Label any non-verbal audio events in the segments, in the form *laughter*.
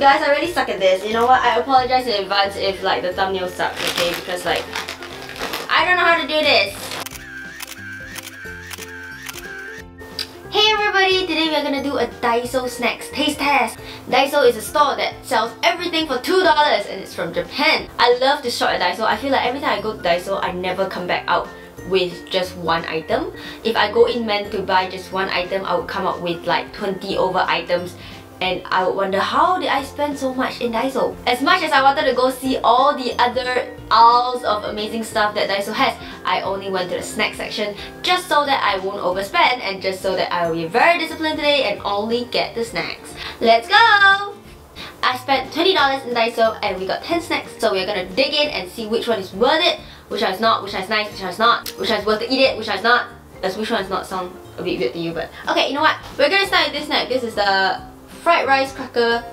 Guys, I really suck at this. You know what? I apologize in advance if like the thumbnail sucks, okay? Because like, I don't know how to do this. Hey everybody, today we're gonna do a Daiso Snacks taste test. Daiso is a store that sells everything for $2 and it's from Japan. I love to shop at Daiso. I feel like every time I go to Daiso, I never come back out with just one item. If I go in meant to buy just one item, I would come out with like 20 over items and I would wonder how did I spend so much in Daiso? As much as I wanted to go see all the other aisles of amazing stuff that Daiso has, I only went to the snack section just so that I won't overspend and just so that I will be very disciplined today and only get the snacks. Let's go! I spent $20 in Daiso and we got 10 snacks so we're gonna dig in and see which one is worth it, which one is not, which one is nice, which one is not, which one is worth to eat it, which one is not. Does which one is not sound a bit weird to you but okay you know what we're gonna start with this snack this is the fried rice cracker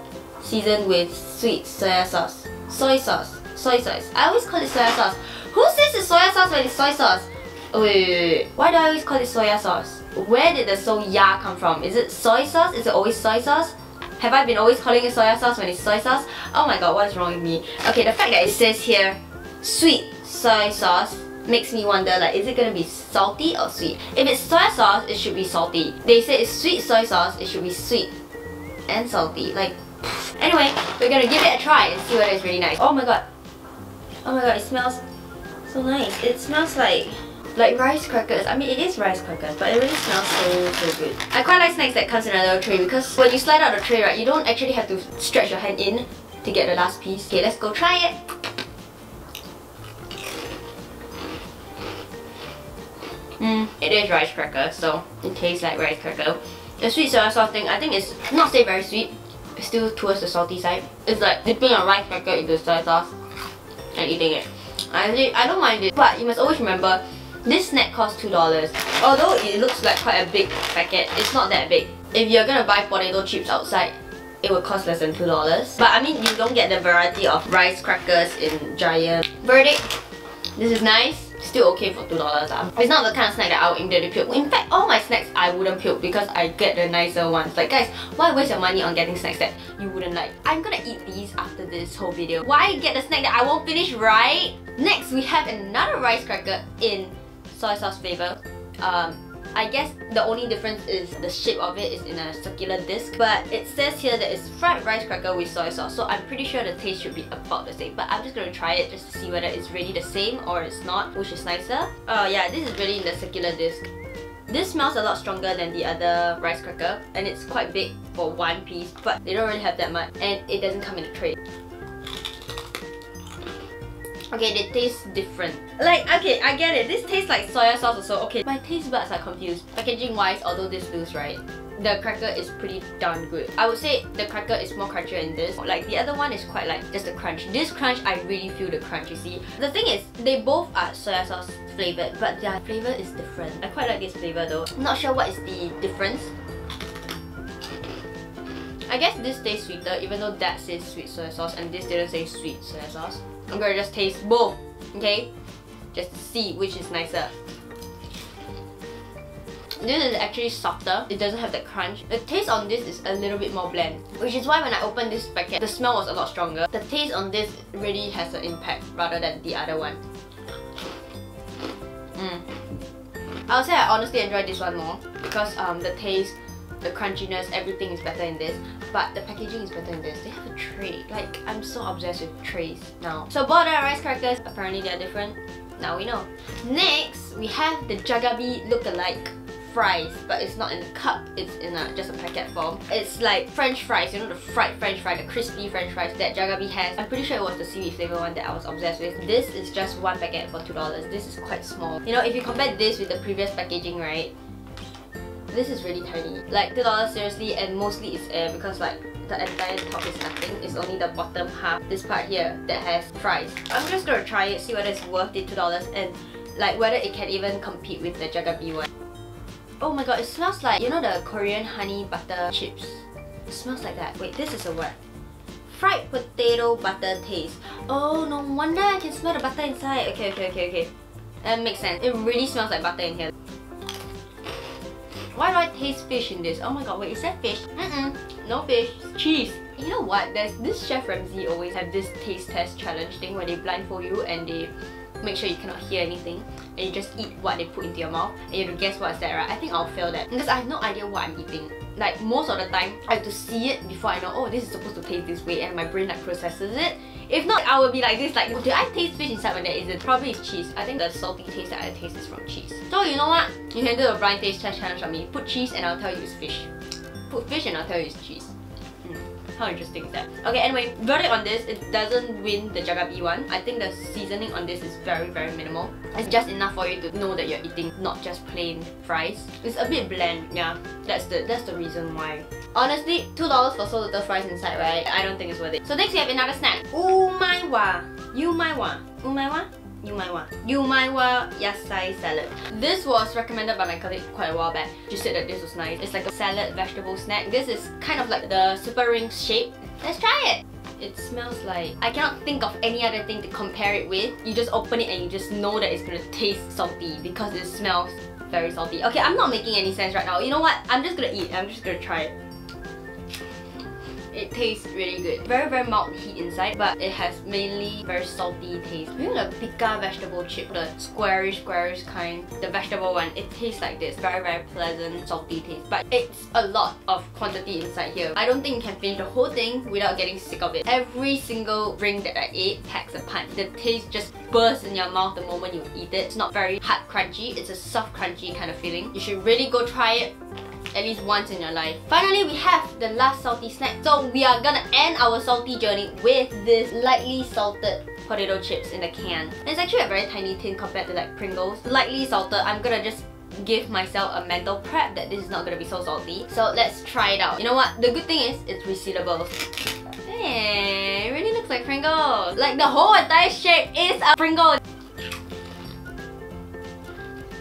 seasoned with sweet soy sauce. Soy sauce. Soy sauce. I always call it soy sauce. Who says it's soy sauce when it's soy sauce? Oh, wait, wait, wait. Why do I always call it soy sauce? Where did the soya come from? Is it soy sauce? Is it always soy sauce? Have I been always calling it soy sauce when it's soy sauce? Oh my god, what is wrong with me? Okay, the fact that it says here, sweet soy sauce, makes me wonder like is it gonna be salty or sweet? If it's soy sauce, it should be salty. They say it's sweet soy sauce, it should be sweet and salty. Like, anyway, we're gonna give it a try and see whether it's really nice. Oh my god. Oh my god, it smells so nice. It smells like like rice crackers. I mean, it is rice crackers, but it really smells so, so good. I quite like snacks that comes in a little tray because when you slide out the tray, right, you don't actually have to stretch your hand in to get the last piece. Okay, let's go try it. Mmm, it is rice cracker, so it tastes like rice cracker. The sweet soy sauce thing, I think it's not say very sweet. It's still towards the salty side. It's like dipping a rice cracker into soy sauce and eating it. I I don't mind it, but you must always remember this snack costs $2. Although it looks like quite a big packet, it's not that big. If you're gonna buy potato chips outside, it would cost less than $2. But I mean, you don't get the variety of rice crackers in Giant. Verdict, this is nice still okay for $2 ah. It's not the kind of snack that I would immediately puke. In fact, all my snacks I wouldn't puke because I get the nicer ones. Like guys, why waste your money on getting snacks that you wouldn't like? I'm gonna eat these after this whole video. Why get the snack that I won't finish, right? Next, we have another rice cracker in soy sauce flavor. Um, I guess the only difference is the shape of it is in a circular disc but it says here that it's fried rice cracker with soy sauce so I'm pretty sure the taste should be about the same but I'm just gonna try it just to see whether it's really the same or it's not which is nicer. Uh, yeah, this is really in the circular disc. This smells a lot stronger than the other rice cracker and it's quite big for one piece but they don't really have that much and it doesn't come in a tray. Okay, they taste different. Like, okay, I get it. This tastes like soya sauce also. Okay, my taste buds are confused. Packaging wise, although this looks right, the cracker is pretty darn good. I would say the cracker is more crunchier than this. Like the other one is quite like just a crunch. This crunch, I really feel the crunch, you see. The thing is, they both are soya sauce flavored, but their flavor is different. I quite like this flavor though. not sure what is the difference. I guess this tastes sweeter even though that says sweet soy sauce and this didn't say sweet soy sauce. I'm gonna just taste both, okay? Just see which is nicer. This is actually softer. It doesn't have that crunch. The taste on this is a little bit more bland. Which is why when I opened this packet, the smell was a lot stronger. The taste on this really has an impact rather than the other one. Mm. I would say I honestly enjoyed this one more because um, the taste the crunchiness, everything is better in this. But the packaging is better in this. They have a tray. Like, I'm so obsessed with trays now. So Boda rice crackers, apparently they're different. Now we know. Next, we have the Jagabee look-alike fries, but it's not in a cup, it's in a, just a packet form. It's like french fries, you know the fried french fry, the crispy french fries that Jagabee has. I'm pretty sure it was the seaweed flavor one that I was obsessed with. This is just one packet for $2. This is quite small. You know, if you compare this with the previous packaging, right, this is really tiny. Like $2 seriously and mostly it's air because like the entire top is nothing. It's only the bottom half, this part here, that has fries. I'm just gonna try it, see whether it's worth the $2 and like whether it can even compete with the Jagabee one. Oh my god, it smells like, you know the Korean honey butter chips? It smells like that. Wait, this is a word. Fried potato butter taste. Oh, no wonder I can smell the butter inside. Okay, okay, okay, okay. That makes sense. It really smells like butter in here. Why do I taste fish in this? Oh my god, wait, is that fish? Mm-mm, no fish, cheese. You know what? There's this Chef Ramsay always have this taste test challenge thing where they blindfold you and they make sure you cannot hear anything and you just eat what they put into your mouth and you have to guess what's that, right? I think I'll fail that because I have no idea what I'm eating. Like most of the time, I have to see it before I know, oh, this is supposed to taste this way and my brain like processes it. If not, I will be like this, like, do I taste fish inside when there isn't? Probably it's cheese. I think the salty taste that I taste is from cheese. So you know what? You can do a blind taste test challenge on me. Put cheese and I'll tell you it's fish. Put fish and I'll tell you it's cheese. How interesting is that? Okay, anyway, verdict on this, it doesn't win the Jagabee one. I think the seasoning on this is very, very minimal. It's just enough for you to know that you're eating not just plain fries. It's a bit bland, yeah. That's the that's the reason why. Honestly, $2 for so little fries inside, right? I don't think it's worth it. So next we have another snack. Oh my Umaiwa. Umaiwa. Umaiwa? Umaiwa. Umaiwa Yasai Salad. This was recommended by my colleague quite a while back. She said that this was nice. It's like a salad vegetable snack. This is kind of like the super ring shape. Let's try it! It smells like... I cannot think of any other thing to compare it with. You just open it and you just know that it's gonna taste salty because it smells very salty. Okay, I'm not making any sense right now. You know what? I'm just gonna eat. I'm just gonna try it. It tastes really good. Very, very mild heat inside, but it has mainly very salty taste. You know the pica vegetable chip, the squarish, squarish kind, the vegetable one, it tastes like this. Very, very pleasant, salty taste. But it's a lot of quantity inside here. I don't think you can finish the whole thing without getting sick of it. Every single ring that I ate packs a punch. The taste just bursts in your mouth the moment you eat it. It's not very hard crunchy, it's a soft crunchy kind of feeling. You should really go try it at least once in your life. Finally, we have the last salty snack. So we are gonna end our salty journey with this lightly salted potato chips in a can. It's actually a very tiny tin compared to like Pringles. Lightly salted, I'm gonna just give myself a mental prep that this is not gonna be so salty. So let's try it out. You know what? The good thing is, it's resealable. Hey, it really looks like Pringles. Like the whole entire shape is a Pringle.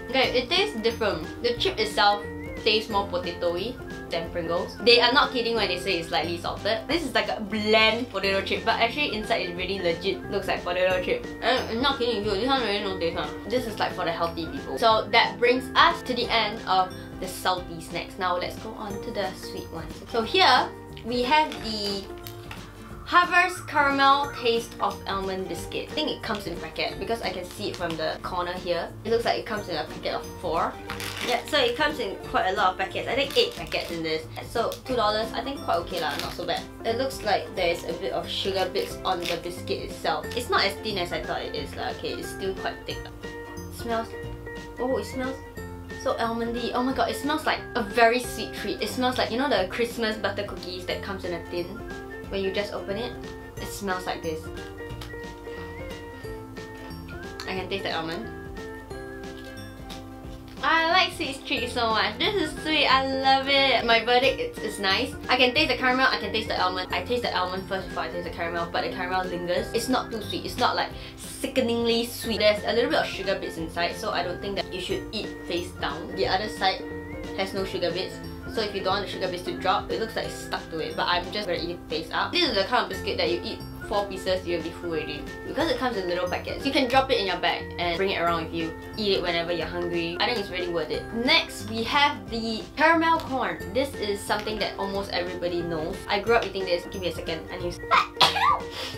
Okay, it tastes different. The chip itself tastes more potatoey than Pringles. They are not kidding when they say it's slightly salted. This is like a bland potato chip, but actually inside it really legit looks like potato chip. And I'm not kidding you, this one really no taste one. This is like for the healthy people. So that brings us to the end of the salty snacks. Now let's go on to the sweet ones. So here, we have the Harvest Caramel Taste of Almond Biscuit. I think it comes in a packet because I can see it from the corner here. It looks like it comes in a packet of four. Yeah, so it comes in quite a lot of packets. I think 8 packets in this. So $2, I think quite okay lah, not so bad. It looks like there's a bit of sugar bits on the biscuit itself. It's not as thin as I thought it is lah. Okay, it's still quite thick. Smells... Oh, it smells so almondy. Oh my god, it smells like a very sweet treat. It smells like, you know the Christmas butter cookies that comes in a tin? When you just open it, it smells like this. I can taste the almond. I like sweet treats so much. This is sweet. I love it. My verdict is, is nice. I can taste the caramel. I can taste the almond. I taste the almond first before I taste the caramel, but the caramel lingers. It's not too sweet. It's not like sickeningly sweet. There's a little bit of sugar bits inside, so I don't think that you should eat face down. The other side has no sugar bits. So if you don't want the sugar base to drop, it looks like stuck to it. But I'm just gonna eat it face up. This is the kind of biscuit that you eat four pieces, you'll be full already. Because it comes in little packets, you can drop it in your bag and bring it around with you. Eat it whenever you're hungry. I think it's really worth it. Next, we have the caramel corn. This is something that almost everybody knows. I grew up eating this. Give me a second. I need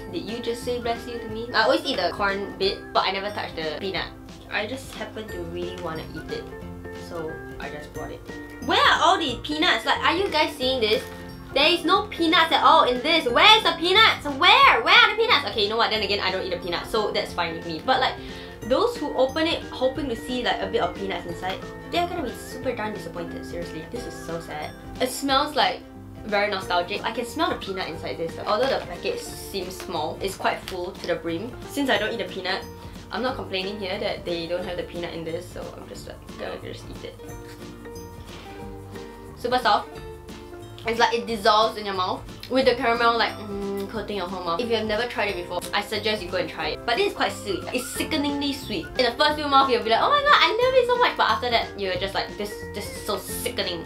*laughs* Did you just say bless you to me? I always eat the corn bit, but I never touch the peanut. I just happen to really want to eat it. So I just bought it. Where are all the peanuts? Like, are you guys seeing this? There is no peanuts at all in this. Where's the peanuts? Where? Where are the peanuts? Okay, you know what? Then again, I don't eat the peanuts, so that's fine with me. But like, those who open it hoping to see like a bit of peanuts inside, they're gonna be super darn disappointed. Seriously, this is so sad. It smells like very nostalgic. I can smell the peanut inside this. Although the packet seems small, it's quite full to the brim. Since I don't eat the peanut, I'm not complaining here that they don't have the peanut in this, so I'm just like, gonna just eat it. Super soft. It's like it dissolves in your mouth with the caramel like mm, coating your whole mouth. If you have never tried it before, I suggest you go and try it. But is quite sweet. It's sickeningly sweet. In the first few mouths, you'll be like, oh my god, I love it so much. But after that, you're just like, this, this is so sickening.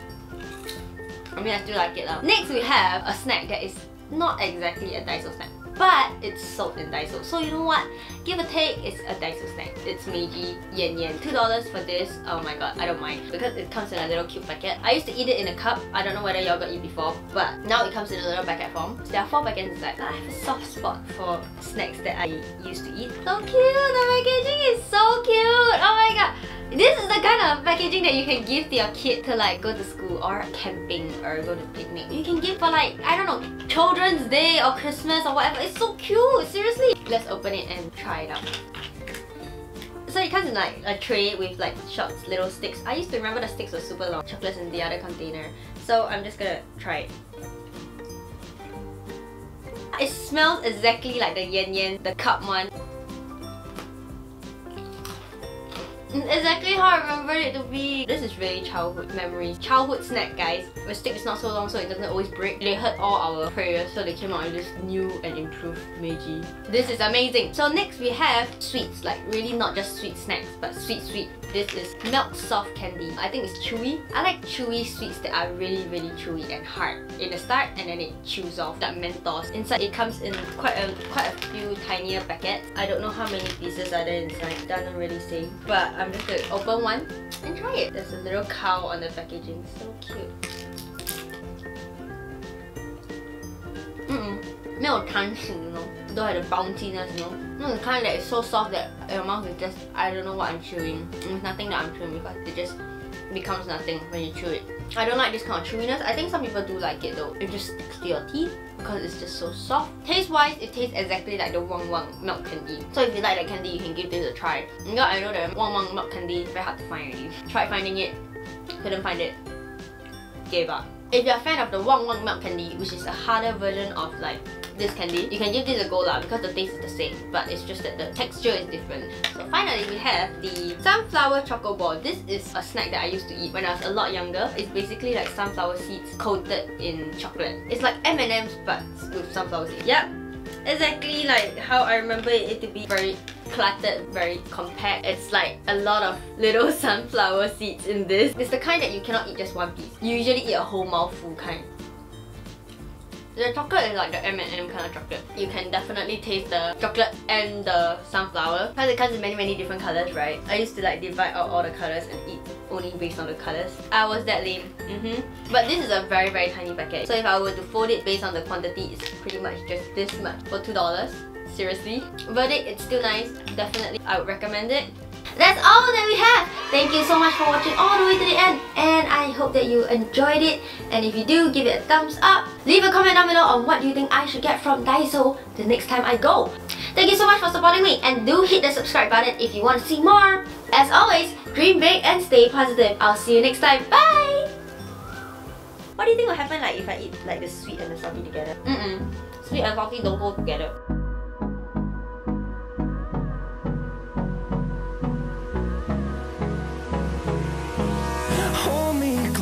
I mean, I still like it though. Next, we have a snack that is not exactly a Daiso snack. but it's sold in Daiso. So you know what? Give or take, it's a Daiso snack. It's Meiji Yan Yan. $2 for this. Oh my god, I don't mind. Because it comes in a little cute packet. I used to eat it in a cup. I don't know whether y'all got it before, but now it comes in a little packet form. So there are four packets inside. I have a soft spot for snacks that I used to eat. So cute! The packaging is so cute! Oh my god! This is the kind of packaging that you can give to your kid to like go to school or camping or go to picnic. You can give for like, I don't know, Children's Day or Christmas or whatever. It's so cute, seriously. Let's open it and try it out. So it comes in like a tray with like short little sticks. I used to remember the sticks were super long. Chocolates in the other container. So I'm just gonna try it. It smells exactly like the Yan Yan, the cup one. Exactly how I remember it to be. This is really childhood memories. Childhood snack guys. The stick is not so long so it doesn't always break. They heard all our prayers so they came out with this new and improved Meiji. This is amazing. So next we have sweets. Like really not just sweet snacks but sweet sweet. This is milk soft candy. I think it's chewy. I like chewy sweets that are really really chewy and hard in the start and then it chews off. That Mentos. Inside it comes in quite a quite a few tinier packets. I don't know how many pieces are there inside. Doesn't really say. But I'm just gonna open one and try it. There's a little cow on the packaging. So cute. Mm-mm. 没有弹性 you know don't have the bounciness you know no the kind that is so soft that your mouth is just I don't know what I'm chewing it's nothing that I'm chewing because it just becomes nothing when you chew it I don't like this kind of chewiness I think some people do like it though it just sticks to your teeth because it's just so soft. Taste wise, it tastes exactly like the Wang Wang milk candy. So if you like that candy, you can give this a try. Yeah, I know the Wang Wang milk candy is very hard to find already. Tried finding it, couldn't find it, gave up. If you're a fan of the Wang Wang milk candy, which is a harder version of like this candy, you can give this a go lah because the taste is the same, but it's just that the texture is different. So finally, we have the sunflower choco ball. This is a snack that I used to eat when I was a lot younger. It's basically like sunflower seeds coated in chocolate. It's like M&M's but with sunflower seeds. Yep, exactly like how I remember it to be very cluttered, very compact. It's like a lot of little *laughs* sunflower seeds in this. It's the kind that you cannot eat just one piece. You usually eat a whole mouthful kind. The chocolate is like the M&M kind of chocolate. You can definitely taste the chocolate and the sunflower. Because it comes in many many different colors, right? I used to like divide out all the colors and eat only based on the colors. I was that lame. Mm -hmm. But this is a very very tiny packet. So if I were to fold it based on the quantity, it's pretty much just this much for $2. Seriously. Verdict, it's still nice. Definitely, I would recommend it. That's all that we have. Thank you so much for watching all the way to the end and I hope that you enjoyed it and if you do, give it a thumbs up. Leave a comment down below on what do you think I should get from Daiso the next time I go. Thank you so much for supporting me and do hit the subscribe button if you want to see more. As always, dream big and stay positive. I'll see you next time. Bye! What do you think will happen like if I eat like the sweet and the salty together? Mm-mm. Sweet and salty don't go together.